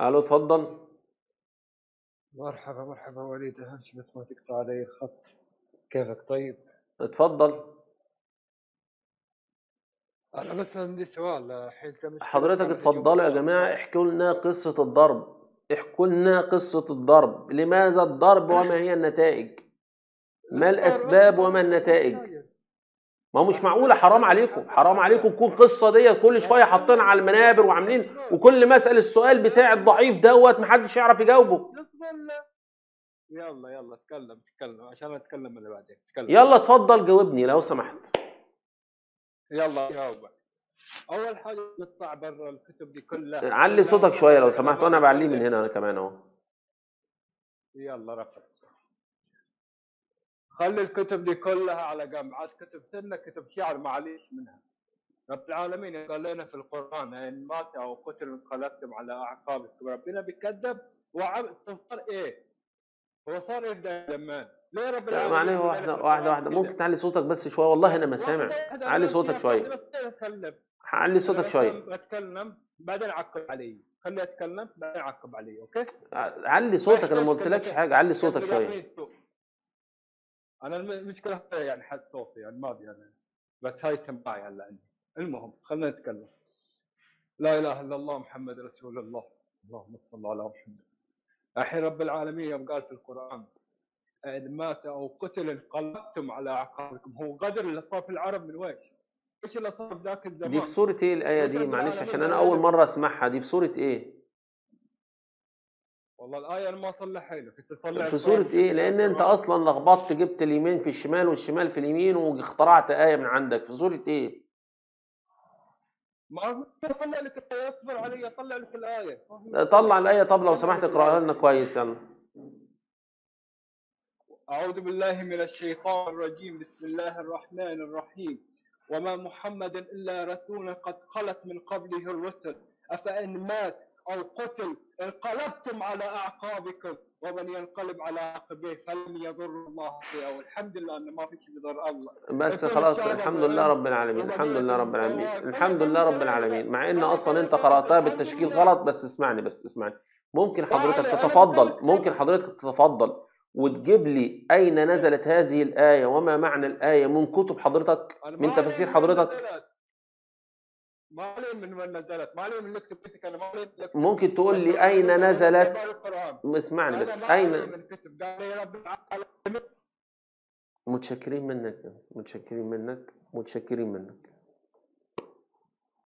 ألو اتفضل مرحبا مرحبا وليد اهمش بس ما تقطع علي الخط. كيفك؟ طيب؟ اتفضل أنا بس عندي سؤال مش حضرتك اتفضلوا يا. جماعة احكوا لنا قصة الضرب. احكوا لنا قصة الضرب. لماذا الضرب وما هي النتائج؟ ما الأسباب وما النتائج. ما هو مش معقولة حرام عليكم حرام عليكم تكون قصة ديت كل شوية حاطين على المنابر وعاملين وكل ما أسأل السؤال بتاع الضعيف دوت محدش يعرف يجاوبه. يلا يلا اتكلم اتكلم عشان اتكلم اللي بعدين اتكلم. يلا اتفضل جاوبني لو سمحت. يلا جاوبك أول حاجة نطلع برا الكتب دي كلها. علي صوتك شوية لو سمحت وأنا بعليه من هنا أنا كمان أهو. يلا رفع خلي الكتب دي كلها على جنب. عاد كتب سنة كتب شعر معليش منها. رب العالمين قال لنا في القرآن إن مات أو قتل انقلبتم على أعقابكم ربنا بيكذب. وعم صار إيه؟ هو صار إيه ده لما؟ ليه رب العالمين معناه القرآن واحدة كده؟ ممكن تعلي صوتك بس شوية؟ والله أنا ما سامع. علي صوتك أتكلم علي صوتك شوية. اتكلم بعدين عقب علي. خليني أتكلم بعدين عقب علي أوكي؟ علي صوتك أنا ما قلتلكش حاجة. علي صوتك شوية. أنا الم- المشكلة يعني حد صوتي يعني ما أبي يعني بس هاي سماعي هلأ عندي. المهم خلينا نتكلم. لا إله إلا الله محمد رسول الله. اللهم صل على محمد. الحين رب العالمين يوم قال في القرآن ان مات أو قتل انقلبتم على أعقابكم. هو غدر اللي صار في العرب من وين؟ إيش اللي صار ذاك الزمان؟ دي في سورة إيه الآية ليس دي؟ معلش عشان أول لنا- مرة أسمعها. دي في سورة إيه؟ والله الآية ما صلحها لك. أنت تصلح في سورة إيه؟ لأن أنت أصلا لخبطت جبت اليمين في الشمال والشمال في اليمين واخترعت آية من عندك. في سورة إيه؟ ما اطلع لك الآية اصبر علي اطلع لك الآية. طلع الآية. طب لو سمحت اقرأها لنا كويس يلا. أعوذ بالله من الشيطان الرجيم. بسم الله الرحمن الرحيم. وما محمد إلا رسول قد خلت من قبله الرسل. أفإن مات أو قتل انقلبتم على أعقابكم ومن ينقلب على عقبيه فلن يضر الله شيئا والحمد لله أنه ما في شيء بيضر الله بس خلاص الحمد لله رب العالمين الحمد لله رب العالمين. الحمد لله رب العالمين مع إن أصلا أنت الحمد بالتشكيل. غلط بس اسمعني بس اسمعني ممكن حضرتك تتفضل ممكن حضرتك تتفضل وتجيب لي أين نزلت هذه الآية وما معنى الآية من كتب حضرتك من تفاسير حضرتك. ما من وين نزلت؟ ما من كتبتك أنا ما اللي ممكن تقول لي. أين نزلت. اسمعني بس أين؟ متشكرين منك متشكرين منك متشكرين منك.